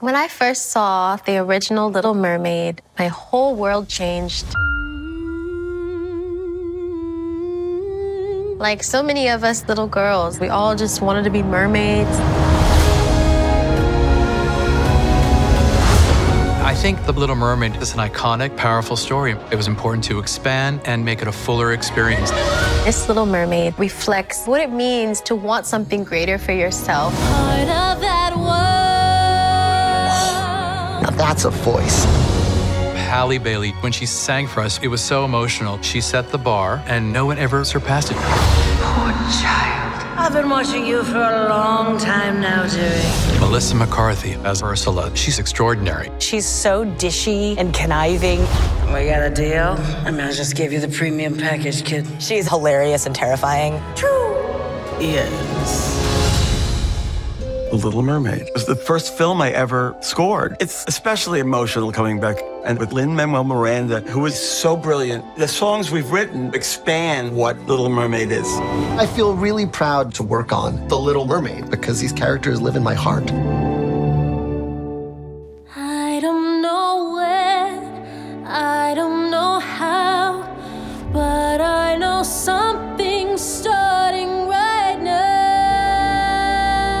When I first saw the original Little Mermaid, my whole world changed. Like so many of us little girls, we all just wanted to be mermaids. I think The Little Mermaid is an iconic, powerful story. It was important to expand and make it a fuller experience. This Little Mermaid reflects what it means to want something greater for yourself. Now that's a voice. Halle Bailey, when she sang for us, it was so emotional. She set the bar, and no one ever surpassed it. Poor child. I've been watching you for a long time now, Dewey. Melissa McCarthy as Ursula. She's extraordinary. She's so dishy and conniving. We got a deal? I mean, I just gave you the premium package, kid. She's hilarious and terrifying. True. Yes. The Little Mermaid It was the first film I ever scored. It's especially emotional coming back. And with Lin Manuel Miranda, who is so brilliant, the songs we've written expand what Little Mermaid is. I feel really proud to work on The Little Mermaid because these characters live in my heart. I don't know when, I don't know how, but I know something's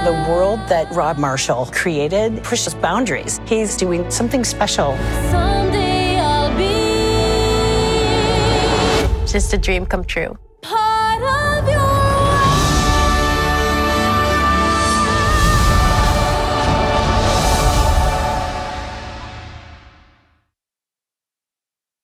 The world that Rob Marshall created pushes boundaries. He's doing something special. Someday I'll be Just a dream come true. part of you.